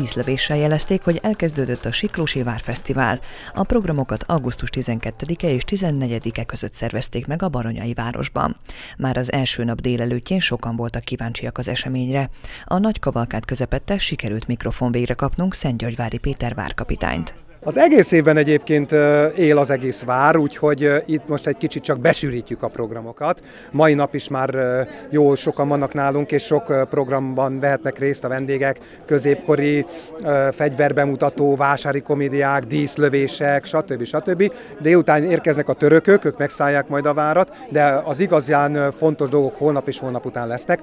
díszlövéssel jelezték, hogy elkezdődött a Siklósi Várfesztivál. A programokat augusztus 12-e és 14-e között szervezték meg a Baronyai városban. Már az első nap délelőttjén sokan voltak kíváncsiak az eseményre. A nagy kavalkát közepette sikerült mikrofon végre kapnunk Szentgyörgyvári Péter várkapitányt. Az egész évben egyébként él az egész vár, úgyhogy itt most egy kicsit csak besűrítjük a programokat. Mai nap is már jó sokan vannak nálunk, és sok programban vehetnek részt a vendégek, középkori fegyverbemutató, vásári komédiák, díszlövések, stb. stb. Délután érkeznek a törökök, ők megszállják majd a várat, de az igazán fontos dolgok holnap és holnap után lesznek.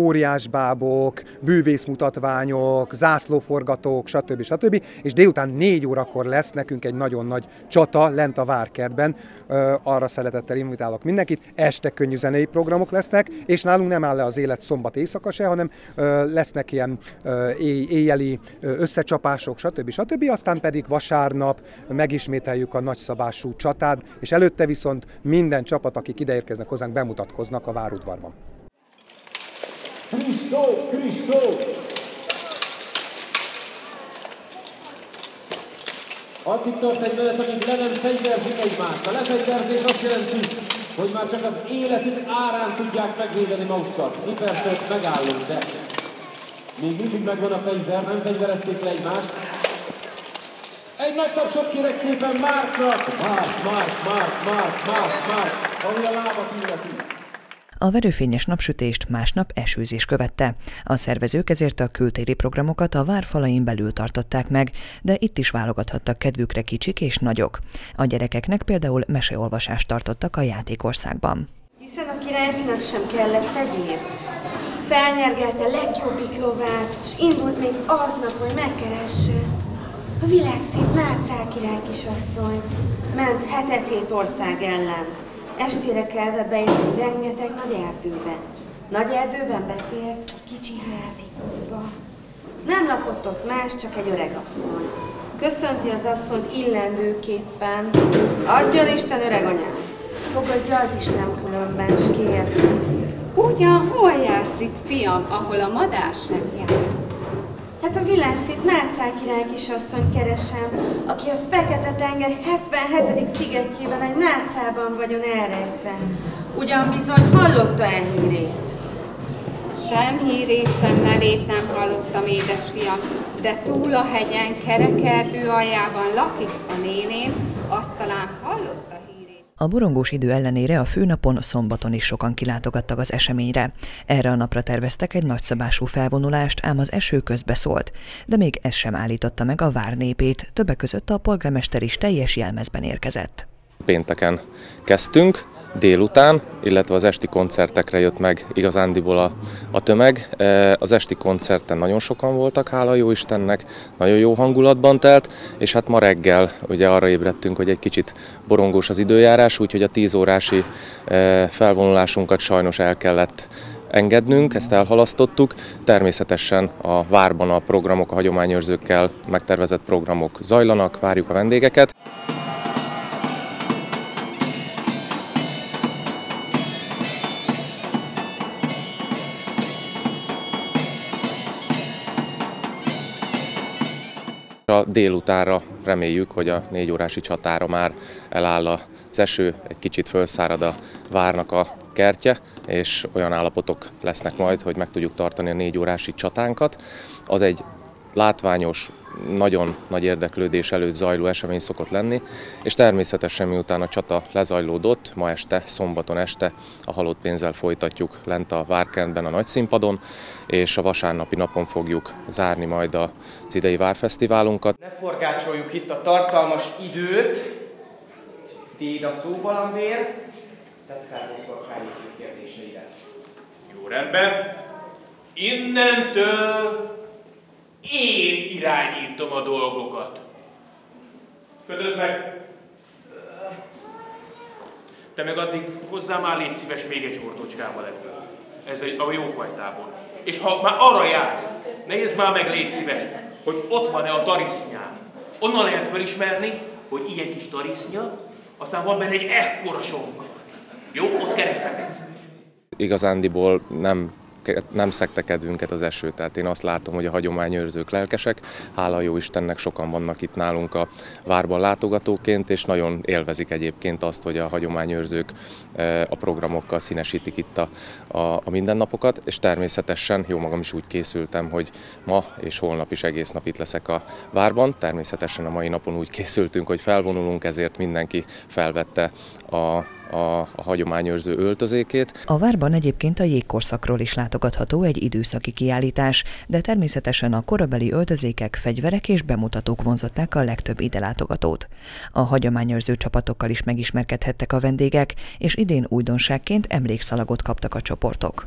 Óriásbábok, bűvészmutatványok, zászlóforgatók, stb. stb. És délután négy órakor lesz nekünk egy nagyon nagy csata lent a Várkertben. Arra szeretettel invitálok mindenkit. Este könnyű zenei programok lesznek, és nálunk nem áll le az élet szombat éjszaka se, hanem lesznek ilyen éjjeli összecsapások, stb. stb. Aztán pedig vasárnap megismételjük a nagyszabású csatát, és előtte viszont minden csapat, akik ideérkeznek hozzánk, bemutatkoznak a várudvarban. Kristó, Kristó! Addig tart egy menet, amíg le nem fegyverzik egymást. A lefegyverzés azt jelenti, hogy már csak az életük árán tudják megvédeni magukat. Mi persze megállunk, de még mindig megvan a fegyver, nem fegyverezték le egymást. Egy nagy tapsot kérek szépen Márknak! Márk, Márk, Márk, Márk, Márk, Márk, ami a lábat illeti. A verőfényes napsütést másnap esőzés követte. A szervezők ezért a kültéri programokat a várfalain belül tartották meg, de itt is válogathattak kedvükre kicsik és nagyok. A gyerekeknek például meseolvasást tartottak a játékországban. Hiszen a királyfinak sem kellett egyéb. Felnyergelte legjobbik lovát, és indult még aznap, hogy megkeresse. A világ szép Nátszál király kisasszony ment hetet hét ország ellen, Estére kelve bejött egy rengeteg nagy erdőbe. Nagy erdőben betért egy kicsi házikóba. Nem lakott ott más, csak egy öreg asszony. Köszönti az asszonyt illendőképpen. Adjon Isten öreg anyám! Fogadja az is nem különben, s kér. Ugyan hol jársz itt, fiam, ahol a madár sem jár? Hát a világszép Nátszál király kisasszony keresem, aki a Fekete-tenger 77. szigetjében egy nátszában vagyon elrejtve. Ugyan bizony hallotta-e hírét? Sem hírét, sem nevét nem hallottam, édesfiam, de túl a hegyen, kerekerdő aljában lakik a néném, azt talán hallotta a borongós idő ellenére a főnapon szombaton is sokan kilátogattak az eseményre. Erre a napra terveztek egy nagyszabású felvonulást, ám az eső közbeszólt, de még ez sem állította meg a várnépét, többek között a polgármester is teljes jelmezben érkezett. Pénteken kezdtünk, délután, illetve az esti koncertekre jött meg igazándiból a, a tömeg. E, az esti koncerten nagyon sokan voltak, hála jó Istennek, nagyon jó hangulatban telt, és hát ma reggel ugye arra ébredtünk, hogy egy kicsit borongós az időjárás, úgyhogy a 10 órási e, felvonulásunkat sajnos el kellett engednünk, ezt elhalasztottuk. Természetesen a várban a programok, a hagyományőrzőkkel megtervezett programok zajlanak, várjuk a vendégeket. A délutára reméljük, hogy a négy órási csatára már eláll az eső, egy kicsit felszárad a várnak a kertje, és olyan állapotok lesznek majd, hogy meg tudjuk tartani a négy órási csatánkat. Az egy látványos, nagyon nagy érdeklődés előtt zajló esemény szokott lenni, és természetesen miután a csata lezajlódott, ma este, szombaton este a halott pénzzel folytatjuk lent a Várkentben a nagy színpadon, és a vasárnapi napon fogjuk zárni majd az idei Várfesztiválunkat. Ne forgácsoljuk itt a tartalmas időt, Déd a szóbalanvér, tett fel kérdéseire. Jó rendben. Innentől én irányítom a dolgokat. Ködözd meg! Te meg addig hozzá már légy szíves még egy hordocskával ebből. Ez egy, a jó fajtából. És ha már arra jársz, nézd már meg, légy szíves, hogy ott van-e a tarisznyán. Onnan lehet felismerni, hogy ilyen kis tarisznya, aztán van benne egy ekkora sonka. Jó, ott kerestek Igazándiból nem nem szekte kedvünket az eső, tehát én azt látom, hogy a hagyományőrzők lelkesek, hála jó Istennek sokan vannak itt nálunk a várban látogatóként, és nagyon élvezik egyébként azt, hogy a hagyományőrzők e, a programokkal színesítik itt a, a, a mindennapokat, és természetesen jó magam is úgy készültem, hogy ma és holnap is egész nap itt leszek a várban. Természetesen a mai napon úgy készültünk, hogy felvonulunk, ezért mindenki felvette a a, a hagyományőrző öltözékét. A várban egyébként a jégkorszakról is látogatható egy időszaki kiállítás, de természetesen a korabeli öltözékek, fegyverek és bemutatók vonzották a legtöbb ide látogatót. A hagyományőrző csapatokkal is megismerkedhettek a vendégek, és idén újdonságként emlékszalagot kaptak a csoportok.